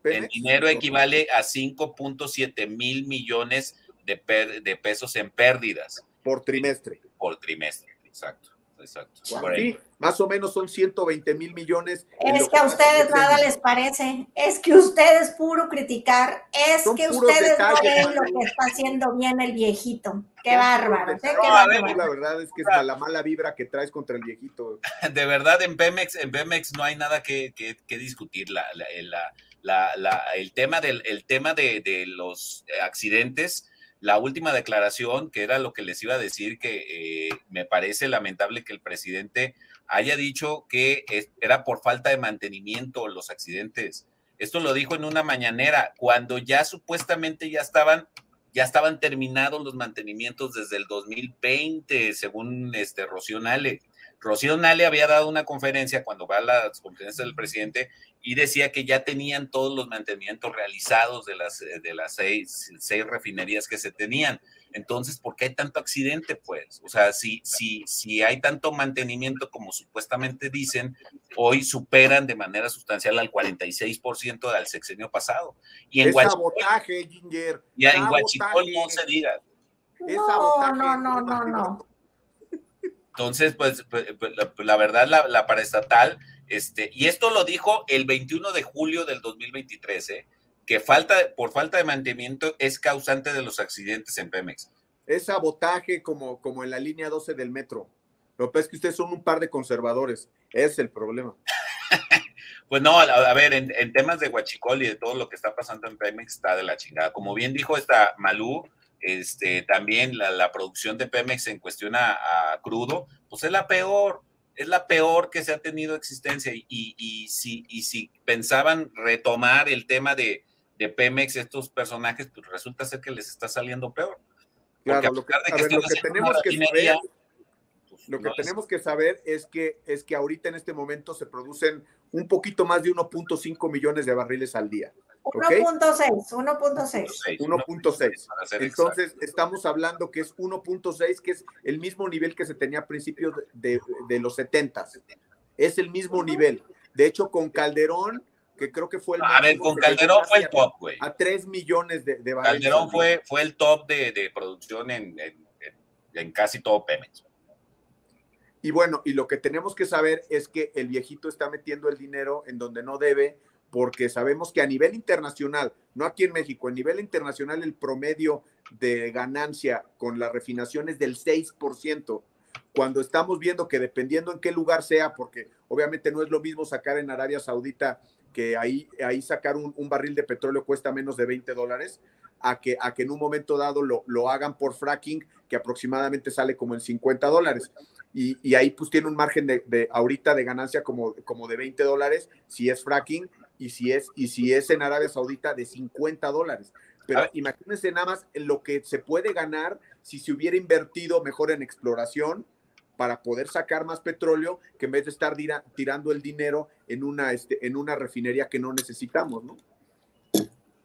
el dinero equivale a 5.7 mil millones de, de, pesos en pérdidas. Por trimestre. Por trimestre, exacto. Exacto. Sí, más o menos son 120 mil millones. Es que a ustedes nada les parece, es que ustedes puro criticar, es que ustedes no ven lo que está haciendo bien el viejito. Qué bárbaro. ¿eh? La verdad es que es la mala vibra que traes contra el viejito. De verdad, en Pemex, en Pemex no hay nada que, que, que discutir. La, la, la la, el tema, del, el tema de, los accidentes, la última declaración, que era lo que les iba a decir, que eh, me parece lamentable que el presidente haya dicho que era por falta de mantenimiento los accidentes. Esto lo dijo en una mañanera, cuando ya supuestamente ya estaban ya estaban terminados los mantenimientos desde el 2020, según este Rocío Nale. Rocío Nale había dado una conferencia cuando va a las conferencias del presidente y decía que ya tenían todos los mantenimientos realizados de las, de las seis, seis refinerías que se tenían. Entonces, ¿por qué hay tanto accidente? Pues, o sea, si, si, si hay tanto mantenimiento como supuestamente dicen, hoy superan de manera sustancial al 46% del sexenio pasado. Y en es sabotaje, Ginger. Ya en Huachicol no se diga. No, no, no, no, no. Entonces, pues, pues, pues la, verdad, la, la, paraestatal, este, y esto lo dijo el 21 de julio del 2023, ¿eh? que falta, por falta de mantenimiento es causante de los accidentes en Pemex. Es sabotaje como, como en la línea 12 del metro. Lo que es que ustedes son un par de conservadores. Es el problema. pues no, a, ver, en, temas de Huachicol y de todo lo que está pasando en Pemex está de la chingada. Como bien dijo esta Malú, este, también la, producción de Pemex en cuestión a, crudo, pues es la peor, es la peor que se ha tenido existencia. Y, y, si, y si pensaban retomar el tema de, de, Pemex, estos personajes, pues resulta ser que les está saliendo peor. Claro, lo que, tenemos que saber, lo que tenemos que saber es que, es que ahorita en este momento se producen un poquito más de 1.5 millones de barriles al día. 1.6, 1.6. 1.6. Entonces, estamos hablando que es 1.6, que es el mismo nivel que se tenía a principios de, los 70. Es el mismo nivel. De hecho, con Calderón, que creo que fue el. A ver, con Calderón fue el top, güey. A 3 millones de, de barriles. Calderón fue, fue el top de, producción en, en casi todo Pemex. Y bueno, y lo que tenemos que saber es que el viejito está metiendo el dinero en donde no debe, porque sabemos que a nivel internacional, no aquí en México, a nivel internacional el promedio de ganancia con la refinación es del 6%, cuando estamos viendo que dependiendo en qué lugar sea, porque obviamente no es lo mismo sacar en Arabia Saudita que ahí, ahí sacar un, barril de petróleo cuesta menos de 20 dólares, a que, a que en un momento dado lo, lo hagan por fracking, que aproximadamente sale como en 50 dólares. Y, ahí pues tiene un margen de, ahorita de ganancia como, como de 20 dólares si es fracking y si es, y si es en Arabia Saudita de 50 dólares. Pero imagínense nada más lo que se puede ganar si se hubiera invertido mejor en exploración para poder sacar más petróleo que en vez de estar tirando el dinero en una, este, en una refinería que no necesitamos, ¿no?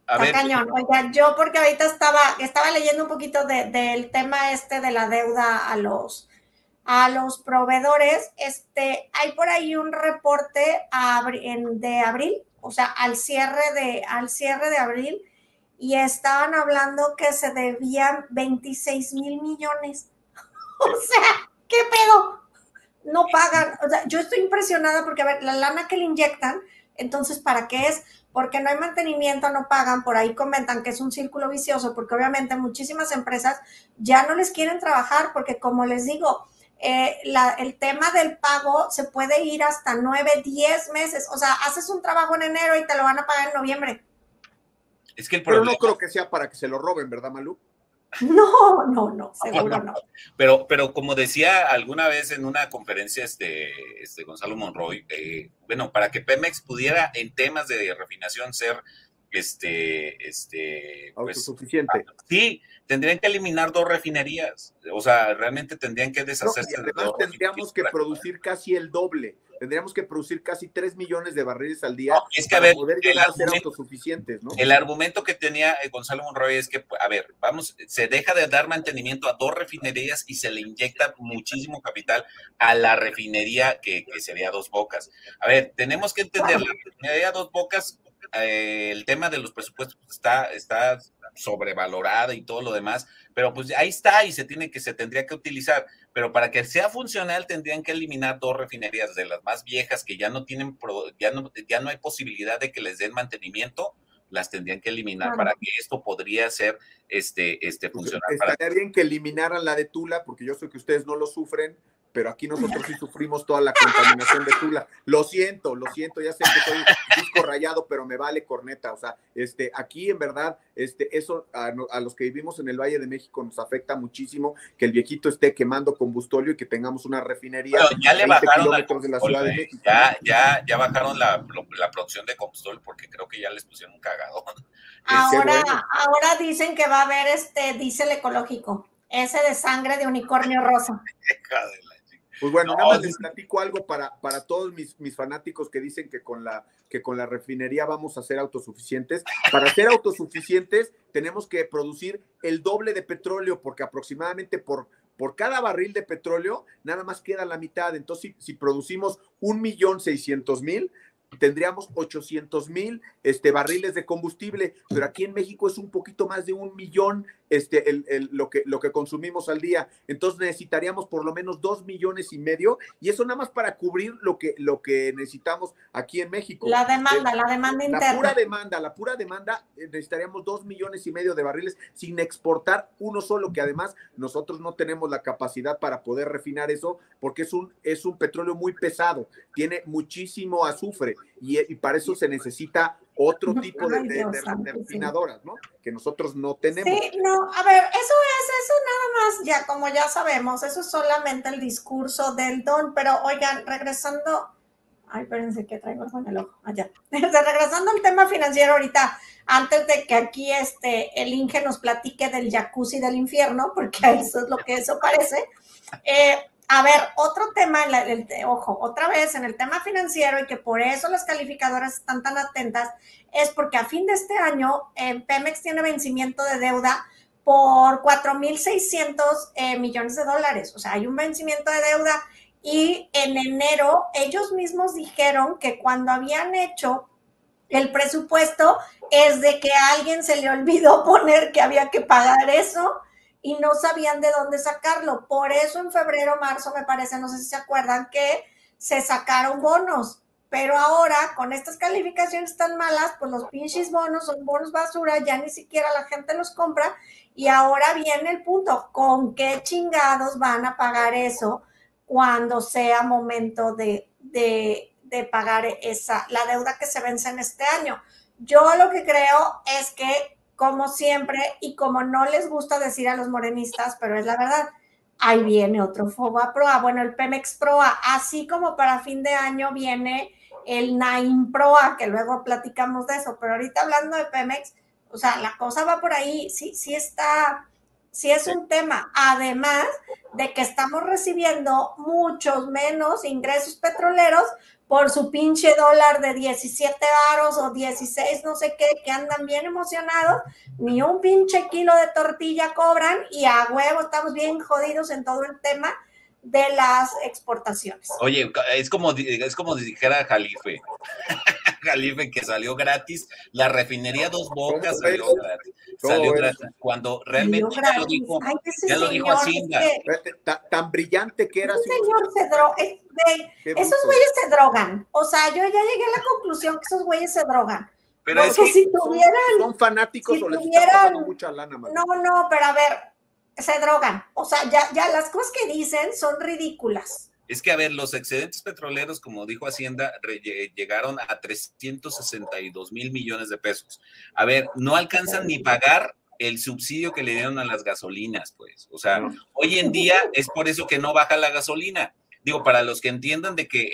A ver. cañón. Oiga, yo porque ahorita estaba, estaba leyendo un poquito del tema este de la deuda a los, a los proveedores. Este, hay por ahí un reporte de abril, o sea, al cierre de, al cierre de abril, y estaban hablando que se debían 26 mil millones. o sea, ¿qué pedo? No pagan. O sea, yo estoy impresionada porque, a ver, la lana que le inyectan, entonces, ¿para qué es? Porque no hay mantenimiento, no pagan, por ahí comentan que es un círculo vicioso, porque obviamente muchísimas empresas ya no les quieren trabajar, porque como les digo, eh, el tema del pago se puede ir hasta nueve, diez meses. O sea, haces un trabajo en enero y te lo van a pagar en noviembre. Es que el problema... Pero no creo que sea para que se lo roben, ¿verdad, Malú? No, no, no, seguro no. Pero, pero como decía alguna vez en una conferencia este, este Gonzalo Monroy, eh, bueno, para que Pemex pudiera en temas de refinación ser este, este, pues, autosuficiente. sí, tendrían que eliminar dos refinerías, o sea, realmente tendrían que deshacerse de dos. Tendríamos que producir casi el doble, tendríamos que producir casi 3 millones de barriles al día es que, para poder llegar a ser autosuficientes, ¿no? El argumento que tenía eh, Gonzalo Monroy es que, a ver, vamos, se deja de dar mantenimiento a dos refinerías y se le inyecta muchísimo capital a la refinería que, que sería Dos Bocas. A ver, tenemos que entender, la refinería Dos Bocas eh, el tema de los presupuestos pues, está, está sobrevalorada y todo lo demás, pero pues ahí está y se tiene que, se tendría que utilizar, pero para que sea funcional tendrían que eliminar dos refinerías de las más viejas que ya no tienen, ya no, ya no hay posibilidad de que les den mantenimiento, las tendrían que eliminar para que esto podría ser este, este pues, funcional. Estaría bien que eliminaran la de Tula, porque yo sé que ustedes no lo sufren, pero aquí nosotros sí sufrimos toda la contaminación de Tula. Lo siento, lo siento, ya sé que soy disco rayado, pero me vale corneta. O sea, este, aquí en verdad, este, eso a, los que vivimos en el Valle de México nos afecta muchísimo que el viejito esté quemando combustóleo y que tengamos una refinería ya le bajaron de la Ciudad de México. Ya, ya, ya bajaron la, la producción de combustóleo porque creo que ya les pusieron un cagado. Ahora, ahora dicen que va a haber este diésel ecológico, ese de sangre de unicornio rosa. Pues bueno, nada más les platico algo para, para todos mis, mis, fanáticos que dicen que con, la, que con la refinería vamos a ser autosuficientes. Para ser autosuficientes tenemos que producir el doble de petróleo porque aproximadamente por, por cada barril de petróleo nada más queda la mitad. Entonces, si, si producimos un millón seiscientos mil, tendríamos 800 mil este, barriles de combustible, pero aquí en México es un poquito más de un millón este, el, lo, que, lo que consumimos al día. Entonces necesitaríamos por lo menos dos millones y medio, y eso nada más para cubrir lo que, lo que necesitamos aquí en México. La demanda, la demanda interna. La pura demanda, la pura demanda, eh, necesitaríamos dos millones y medio de barriles sin exportar uno solo, que además nosotros no tenemos la capacidad para poder refinar eso, porque es un, es un petróleo muy pesado, tiene muchísimo azufre, y, y para eso se necesita otro tipo de, refinadoras, ¿no? Que nosotros no tenemos. Sí, no, a ver, eso es, eso nada más, ya como ya sabemos, eso es solamente el discurso del don, pero oigan, regresando, Ay, espérense que traigo algo en el ojo. Allá. Regresando al tema financiero ahorita, antes de que aquí este, el Inge nos platique del jacuzzi del infierno, porque eso es lo que eso parece. Eh, a ver, otro tema, el, ojo, otra vez en el tema financiero y que por eso las calificadoras están tan atentas, es porque a fin de este año eh, Pemex tiene vencimiento de deuda por 4.600 eh, millones de dólares. O sea, hay un vencimiento de deuda y en enero ellos mismos dijeron que cuando habían hecho el presupuesto es de que a alguien se le olvidó poner que había que pagar eso y no sabían de dónde sacarlo. Por eso en febrero, marzo, me parece, no sé si se acuerdan, que se sacaron bonos. Pero ahora, con estas calificaciones tan malas, pues los pinches bonos son bonos basura, ya ni siquiera la gente los compra. Y ahora viene el punto, ¿con qué chingados van a pagar eso cuando sea momento de, de, de pagar esa, la deuda que se vence en este año? Yo lo que creo es que como siempre, y como no les gusta decir a los morenistas, pero es la verdad, ahí viene otro FOBA Proa, bueno, el Pemex Proa, así como para fin de año viene el Naim Proa, que luego platicamos de eso, pero ahorita hablando de Pemex, o sea, la cosa va por ahí, sí, sí está, sí es un tema, además de que estamos recibiendo muchos menos ingresos petroleros por su pinche dólar de 17 varos o 16, no sé qué, que andan bien emocionados, ni un pinche kilo de tortilla cobran y a huevo estamos bien jodidos en todo el tema de las exportaciones. Oye, es como, es como si dijera Jalife. Jalife que salió gratis, la refinería Dos Bocas salió gratis. Salió gratis. Cuando realmente ya lo dijo, ya lo dijo Hacienda. Tan, brillante que era. señor se droga. esos güeyes se drogan. O sea, yo ya llegué a la conclusión que esos güeyes se drogan. Pero Porque es que si tuvieran. Son, fanáticos o les tuvieran, mucha lana, No, no, pero a ver, se drogan. O sea, ya, ya las cosas que dicen son ridículas. Es que, a ver, los excedentes petroleros, como dijo Hacienda, llegaron a 362 mil millones de pesos. A ver, no alcanzan ni pagar el subsidio que le dieron a las gasolinas, pues. O sea, hoy en día es por eso que no baja la gasolina. Digo, para los que entiendan de que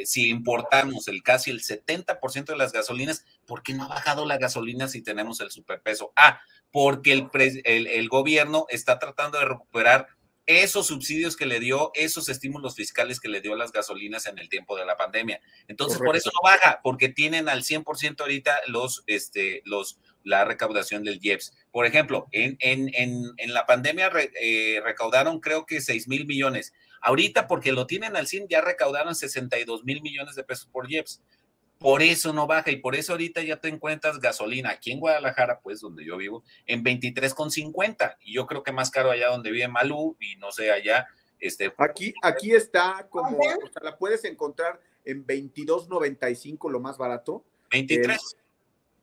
eh, si importamos el casi el 70% de las gasolinas, ¿por qué no ha bajado la gasolina si tenemos el superpeso? Ah, porque el, el, gobierno está tratando de recuperar esos subsidios que le dio, esos estímulos fiscales que le dio a las gasolinas en el tiempo de la pandemia. Entonces, por eso no baja, porque tienen al 100% ahorita los, este, los, la recaudación del IEPS. Por ejemplo, en, en, en, la pandemia eh, recaudaron creo que 6 mil millones. Ahorita, porque lo tienen al 100, ya recaudaron 62 mil millones de pesos por IEPS. Por eso no baja y por eso ahorita ya te encuentras gasolina aquí en Guadalajara, pues donde yo vivo, en 23,50 y yo creo que más caro allá donde vive Malú y no sé allá. Este, aquí, aquí está como, o sea, la puedes encontrar en 22.95 lo más barato. 23.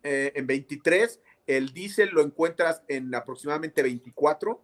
Eh, en 23, el diésel lo encuentras en aproximadamente 24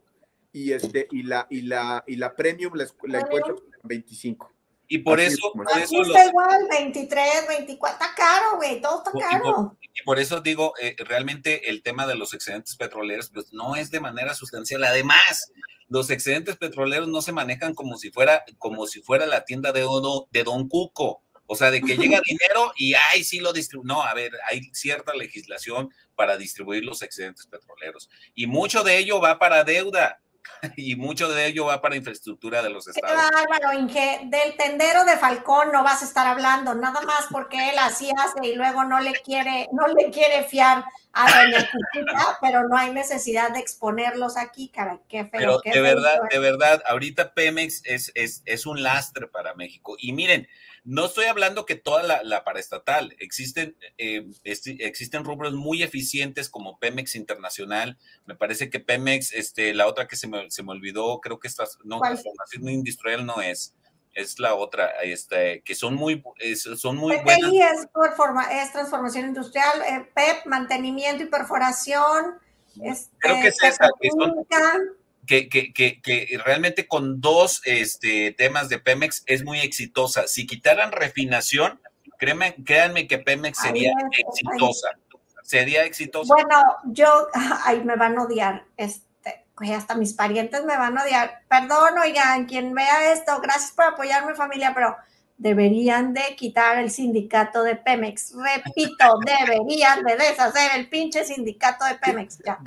y este y la y la y la premium la, la encuentras en 25. Y por eso. Por eso está igual, 23, 24, está caro, güey, todo está caro. Y por, eso digo, eh, realmente el tema de los excedentes petroleros, pues no es de manera sustancial. Además, los excedentes petroleros no se manejan como si fuera, como si fuera la tienda de, de Don Cuco. O sea, de que llega dinero y ay, sí lo distribuye. No, a ver, hay cierta legislación para distribuir los excedentes petroleros. Y mucho de ello va para deuda. y mucho de ello va para infraestructura de los estados. Qué Inge. Del tendero de Falcón no vas a estar hablando, nada más porque él así hace y luego no le quiere, no le quiere fiar a Doña pero no hay necesidad de exponerlos aquí, caray, qué feo. Pero de verdad, de verdad, ahorita Pemex es, es, es un lastre para México. Y miren, no estoy hablando que toda la, la paraestatal, existen, eh, existen rubros muy eficientes como Pemex Internacional, me parece que Pemex, este, la otra que se me, se me olvidó, creo que esta, no, transformación industrial no es, es la otra, este, que son muy, son muy buenas. Es, es transformación industrial, eh, PEP, mantenimiento y perforación. Este, creo que es esa, que son, que, que, que, que, realmente con dos este, temas de Pemex es muy exitosa. Si quitaran refinación, créanme, créanme que Pemex sería exitosa. Sería exitosa. Bueno, yo, ay, me van a odiar. Este, hasta mis parientes me van a odiar. Perdón, oigan, quien vea esto, gracias por apoyarme, familia, pero deberían de quitar el sindicato de Pemex. Repito, deberían de deshacer el pinche sindicato de Pemex. Ya.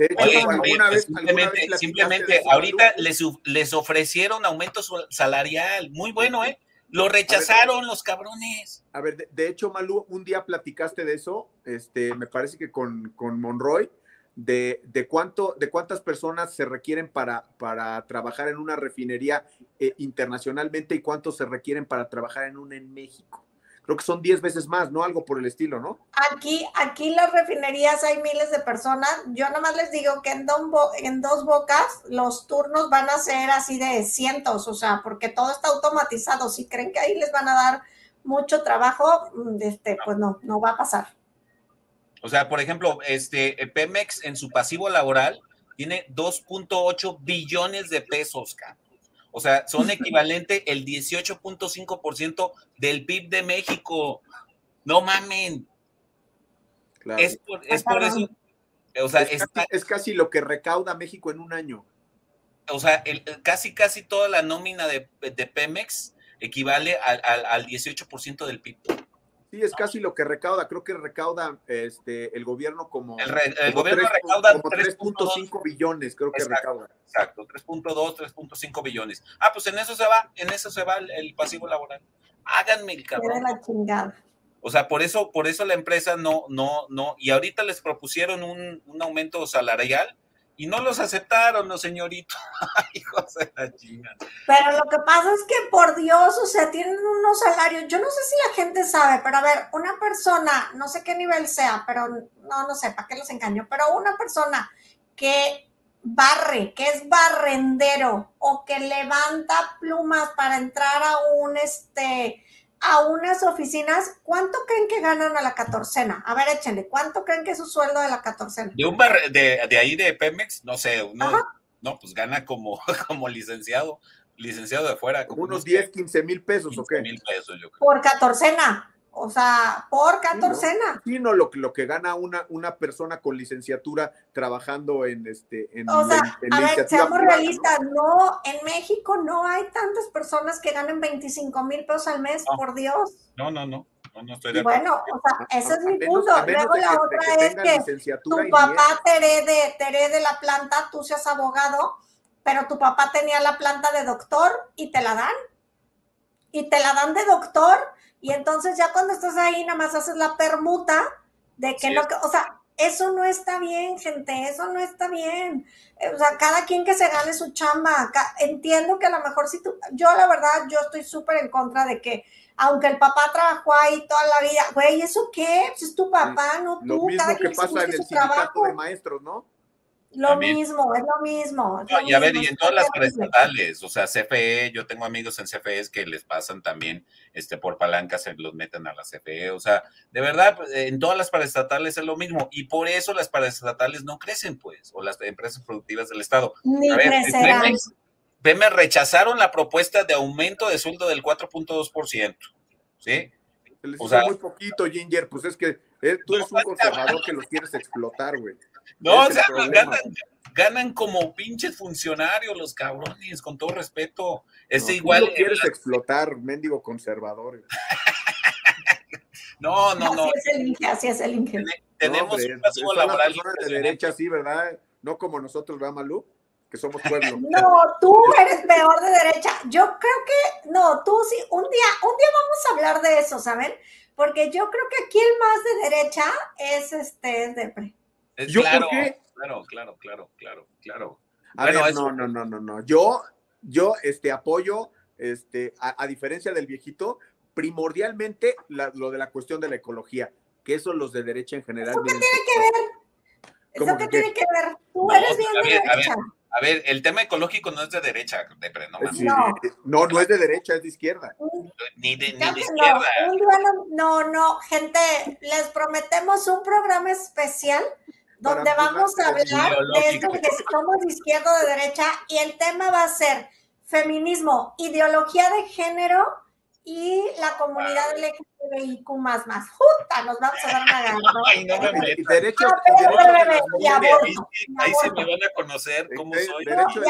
simplemente, simplemente ahorita les, les ofrecieron aumento salarial, muy bueno, ¿eh? Lo rechazaron los cabrones. A ver, de, hecho, Malú, un día platicaste de eso, este, me parece que con, con Monroy, de, de, cuánto, de cuántas personas se requieren para, para trabajar en una refinería eh, internacionalmente y cuántos se requieren para trabajar en una en México. Creo que son 10 veces más, ¿no? Algo por el estilo, ¿no? Aquí, aquí las refinerías hay miles de personas. Yo nada más les digo que en, en dos bocas los turnos van a ser así de cientos, o sea, porque todo está automatizado. Si creen que ahí les van a dar mucho trabajo, mm, este, pues no, no va a pasar. O sea, por ejemplo, este Pemex en su pasivo laboral tiene 2.8 billones de pesos, O sea, son equivalente el 18.5% del PIB de México. No mamen. Es, por, eso. O sea, es, casi, lo que recauda México en un año. O sea, casi, casi toda la nómina de, Pemex equivale al, al, al 18% del PIB. Sí, es casi lo que recauda. Creo que recauda este, el gobierno como. El, gobierno recauda 3.5 billones, creo que recauda. Exacto, 3.2, 3.5 billones. Ah, pues en eso se va, en eso se va el, pasivo laboral. Háganme el cabrón. la chingada. O sea, por eso, por eso la empresa no, no, no. Y ahorita les propusieron un, un aumento salarial y no los aceptaron los señoritos. Hijos de la chingada. Pero lo que pasa es que, por Dios, o sea, tienen unos salarios. Yo no sé si la gente sabe, pero a ver, una persona, no sé qué nivel sea, pero no, no sé, ¿para qué los engaño? Pero una persona que barre, que es barrendero o que levanta plumas para entrar a un, este, a unas oficinas, ¿cuánto creen que ganan a la catorcena? A ver, échenle, ¿cuánto creen que es su sueldo de la catorcena? De un bar, de, de, ahí de Pemex, no sé, uno, no, pues gana como, como licenciado, licenciado de fuera. Como unos 10, 15 mil pesos, ¿o qué? mil pesos, yo creo. Por catorcena. O sea, por catorcena. Sí, no, lo, lo que gana una, una persona con licenciatura trabajando en este. En, o sea, a ver, seamos realistas, ¿no? en México no hay tantas personas que ganen 25 mil pesos al mes, por Dios. No, no, no. No, estoy de bueno, o sea, ese es mi punto. Luego la otra es que tu papá te herede, te herede la planta, tú seas abogado, pero tu papá tenía la planta de doctor y te la dan. Y te la dan de doctor y entonces ya cuando estás ahí, nada más haces la permuta de que lo que, o sea, eso no está bien, gente, eso no está bien. Eh, o sea, cada quien que se gane su chamba. Entiendo que a lo mejor si tú, yo la verdad, yo estoy súper en contra de que, aunque el papá trabajó ahí toda la vida, güey, ¿eso qué? Pues es tu papá, no tú. Lo mismo que pasa en el sindicato de maestros, ¿no? Lo mismo, es lo mismo. y a ver, y en todas las prestatales, o sea, CFE, yo tengo amigos en CFE que les pasan también este, por palancas, se los meten a la CFE, o sea, de verdad, en todas las paraestatales es lo mismo, y por eso las paraestatales no crecen, pues, o las empresas productivas del Estado. Ni a ver, crecerán. me rechazaron la propuesta de aumento de sueldo del 4.2%, ¿sí? o sea, muy poquito, Ginger, pues es que eh, tú eres un conservador que los quieres explotar, güey. No, o sea, ganan, como pinches funcionarios los cabrones, con todo respeto. Es igual. Tú quieres explotar, mendigo conservador. no, no, no. Así es el Inge, así es el Inge. Tenemos un pasivo laboral. de derecha, sí, ¿verdad? No como nosotros, ¿verdad, Malú? Que somos pueblo. No, tú eres peor de derecha. Yo creo que, no, tú sí, un día, un día vamos a hablar de eso, ¿saben? Porque yo creo que aquí el más de derecha es este, es ¿Yo claro, por qué? Claro, claro, claro, claro, claro. A ver, no, no, no, no, no. Yo, yo, este, apoyo, este, a, diferencia del viejito, primordialmente lo de la cuestión de la ecología, que eso los de derecha en general. ¿Eso qué tiene que ver? ¿Eso qué tiene que ver? Tú eres bien de derecha. A ver, el tema ecológico no es de derecha, de no, no, no, es de derecha, es de izquierda. Ni de, ni de izquierda. No, no, gente, les prometemos un programa especial donde vamos a hablar de esto que somos de izquierda o de derecha y el tema va a ser feminismo, ideología de género y la comunidad LGTBIQ más más. Junta, nos vamos a dar una gana. Ay, no me Derecho, ahí se me van a conocer cómo soy. Derecho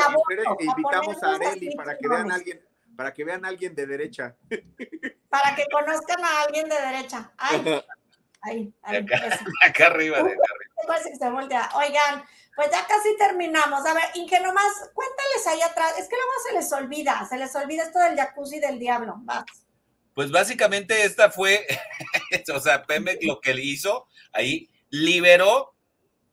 invitamos a Areli para que vean a alguien, para que vean a alguien de derecha. para que conozcan a alguien de derecha. Ay, ahí, ahí. Acá, arriba, de acá Oigan, pues ya casi terminamos. A ver, Inge, nomás cuéntales ahí atrás. Es que luego se les olvida, se les olvida esto del jacuzzi del diablo. Vas. Pues básicamente esta fue, o sea, Pemex lo que hizo ahí, liberó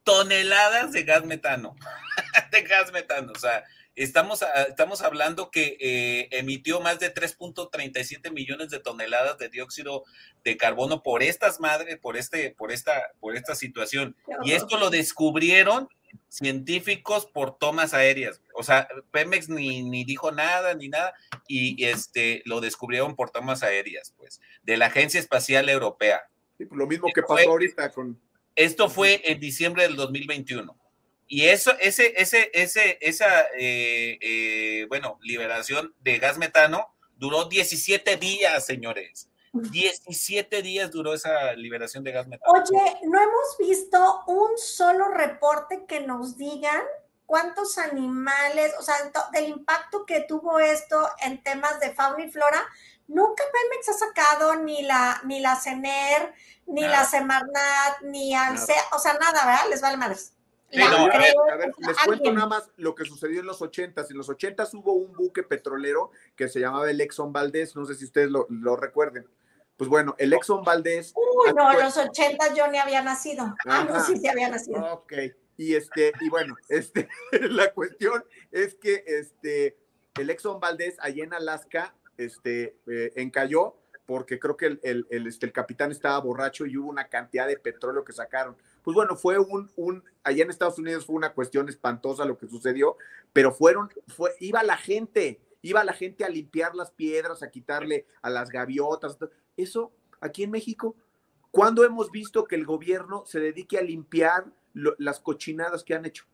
toneladas de gas metano, de gas metano, o sea, estamos, estamos hablando que eh, emitió más de 3.37 millones de toneladas de dióxido de carbono por estas madres, por este, por esta, por esta situación. Y esto lo descubrieron científicos por tomas aéreas. O sea, Pemex ni, ni dijo nada, ni nada, y este lo descubrieron por tomas aéreas, pues, de la Agencia Espacial Europea. Pues, lo mismo que pasó ahorita con. Esto fue en diciembre del 2021. Y eso, ese, ese, ese, esa, eh, eh, bueno, liberación de gas metano duró 17 días, señores. 17 días duró esa liberación de gas metano. Oye, no hemos visto un solo reporte que nos digan cuántos animales, o sea, del impacto que tuvo esto en temas de fauna y flora. Nunca Pemex ha sacado ni la, ni la CENER, ni la Semarnat, ni al o sea, nada, ¿verdad? Les vale madres. A, ver, les cuento nada más lo que sucedió en los ochentas. En los ochentas hubo un buque petrolero que se llamaba el Exxon Valdez, no sé si ustedes lo, lo recuerden. Pues bueno, el Exxon Valdés. Uy, no, en los 80 yo ni había nacido. Ah, no, sí, sí había nacido. Ok. Y este, y bueno, este, la cuestión es que este, el Exxon Valdés allá en Alaska, este, eh, encalló porque creo que el, el, el, este, el capitán estaba borracho y hubo una cantidad de petróleo que sacaron. Pues bueno, fue un, un, allá en Estados Unidos fue una cuestión espantosa lo que sucedió, pero fueron, fue, iba la gente, iba la gente a limpiar las piedras, a quitarle a las gaviotas, eso aquí en México. ¿Cuándo hemos visto que el gobierno se dedique a limpiar las cochinadas que han hecho?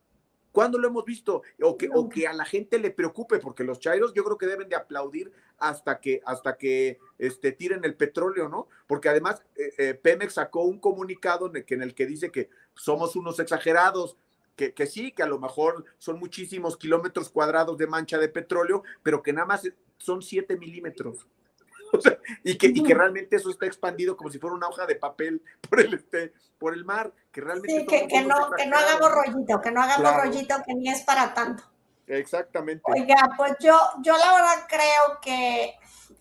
¿Cuándo lo hemos visto? O que, o que a la gente le preocupe, porque los chairos yo creo que deben de aplaudir hasta que, hasta que este, tiren el petróleo, ¿no? Porque además eh, eh, Pemex sacó un comunicado en el, que, en el que dice que somos unos exagerados, que, que, sí, que a lo mejor son muchísimos kilómetros cuadrados de mancha de petróleo, pero que nada más son 7 milímetros. y, que, y que realmente eso está expandido como si fuera una hoja de papel por el, este, por el mar, que realmente... Sí, que, que no, que no hagamos rollito, que no hagamos rollito, que ni es para tanto. Exactamente. Oiga, pues yo, yo la verdad creo que,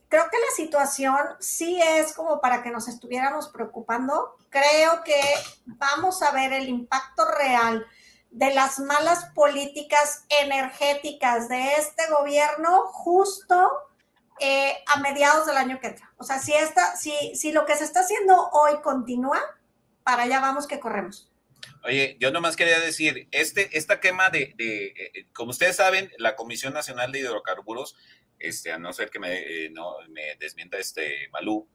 creo que la situación sí es como para que nos estuviéramos preocupando. Creo que vamos a ver el impacto real de las malas políticas energéticas de este gobierno justo eh, a mediados del año que entra. O sea, si, esta, si, si lo que se está haciendo hoy continúa, para allá vamos que corremos. Oye, yo nomás quería decir, este, esta quema de, eh, como ustedes saben, la Comisión Nacional de Hidrocarburos, este, a no ser que me, eh, no, me desmienta este Malú,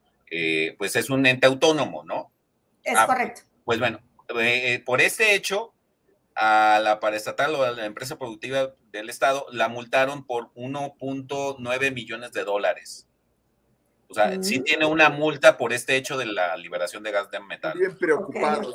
pues es un ente autónomo, ¿no? Es ah, correcto. Pues bueno, por este hecho, a la paraestatal o a la empresa productiva del Estado la multaron por 1.9 millones de dólares. O sea, sí mm. tiene una multa por este hecho de la liberación de gas de metal. Bien preocupados.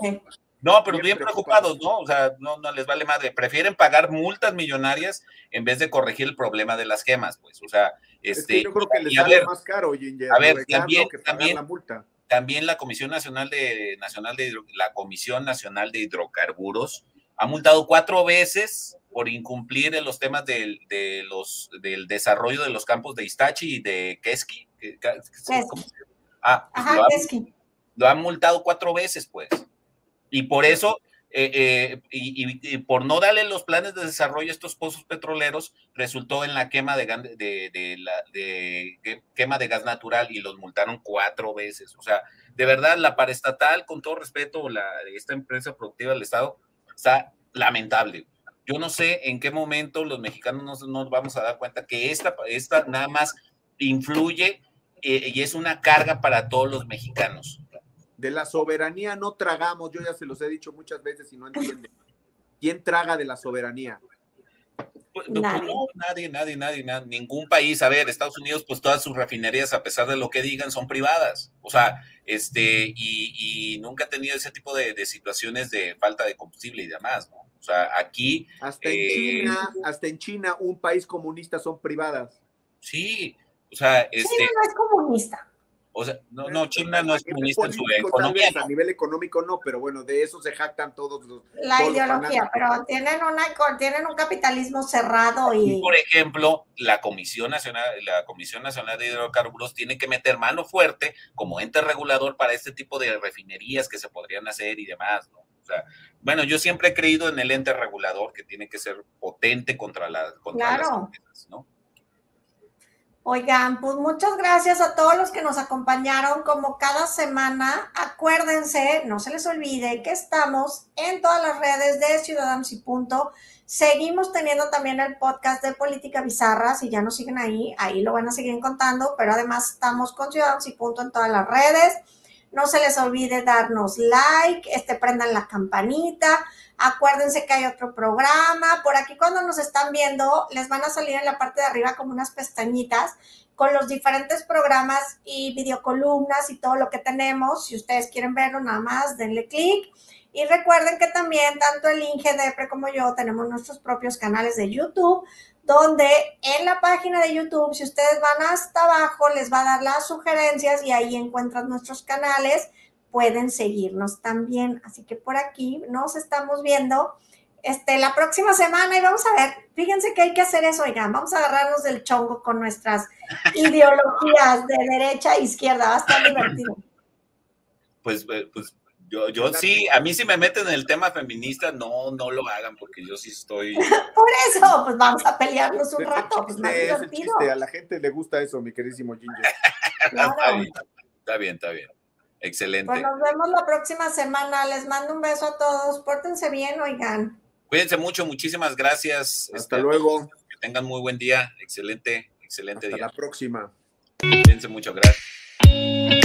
No, pero bien, preocupados, ¿no? O sea, no, no les vale madre. Prefieren pagar multas millonarias en vez de corregir el problema de las quemas, pues. O sea, este. yo creo que les sale más caro, A ver, también, también, la multa. también la Comisión Nacional de Nacional de la Comisión Nacional de Hidrocarburos ha multado cuatro veces por incumplir en los temas del, de los, del desarrollo de los campos de Istachi y de Keski. Ah, pues Ajá, lo, lo han multado cuatro veces, pues. Y por eso, eh, eh, y, por no darle los planes de desarrollo a estos pozos petroleros, resultó en la quema de, de, de, la, de, quema de gas natural y los multaron cuatro veces. O sea, de verdad, la paraestatal, con todo respeto, la, esta empresa productiva del Estado, está lamentable. Yo no sé en qué momento los mexicanos nos, nos vamos a dar cuenta que esta, esta nada más influye eh, y es una carga para todos los mexicanos. De la soberanía no tragamos, yo ya se los he dicho muchas veces y no entienden. ¿Quién traga de la soberanía? Pues, pues, nadie. nadie, nadie, nadie, nadie, ningún país. A ver, Estados Unidos, pues todas sus refinerías, a pesar de lo que digan, son privadas. O sea, este, y, nunca ha tenido ese tipo de, situaciones de falta de combustible y demás, ¿no? O sea, aquí. Hasta en eh, China, hasta en China, un país comunista son privadas. Sí, o sea, este. China no es comunista. O sea, no, no China no es comunista en su economía. A nivel económico no, pero bueno, de eso se jactan todos los. La ideología, pero tienen, una, tienen un capitalismo cerrado y... Por ejemplo, la Comisión Nacional, la Comisión Nacional de Hidrocarburos tiene que meter mano fuerte como ente regulador para este tipo de refinerías que se podrían hacer y demás, ¿no? O sea, bueno, yo siempre he creído en el ente regulador que tiene que ser potente contra, la, contra las empresas, ¿no? Oigan, pues muchas gracias a todos los que nos acompañaron como cada semana. Acuérdense, no se les olvide que estamos en todas las redes de Ciudadanos y Punto. Seguimos teniendo también el podcast de Política Bizarra, si ya nos siguen ahí, ahí lo van a seguir encontrando, pero además estamos con Ciudadanos y Punto en todas las redes. No se les olvide darnos like, este, prendan la campanita. Acuérdense que hay otro programa. Por aquí cuando nos están viendo, les van a salir en la parte de arriba como unas pestañitas con los diferentes programas y videocolumnas y todo lo que tenemos. Si ustedes quieren verlo, nada más denle clic. Y recuerden que también tanto el Inge Depre como yo tenemos nuestros propios canales de YouTube, donde en la página de YouTube, si ustedes van hasta abajo, les va a dar las sugerencias y ahí encuentran nuestros canales. Pueden seguirnos también. Así que por aquí nos estamos viendo este, la próxima semana y vamos a ver, fíjense que hay que hacer eso, oigan, vamos a agarrarnos del chongo con nuestras ideologías de derecha e izquierda, va a estar divertido. Pues, eh, pues yo, yo sí, a mí si me meten en el tema feminista, no, no lo hagan, porque yo sí estoy. Por eso, pues vamos a pelearnos un rato, pues más divertido. A la gente le gusta eso, mi queridísimo Ginger. está, bien, está bien, Excelente. Pues nos vemos la próxima semana. Les mando un beso a todos. Pórtense bien, oigan. Cuídense mucho, muchísimas gracias. Hasta este, luego. Que tengan muy buen día. Excelente, excelente día. Hasta la próxima. Cuídense mucho, gracias.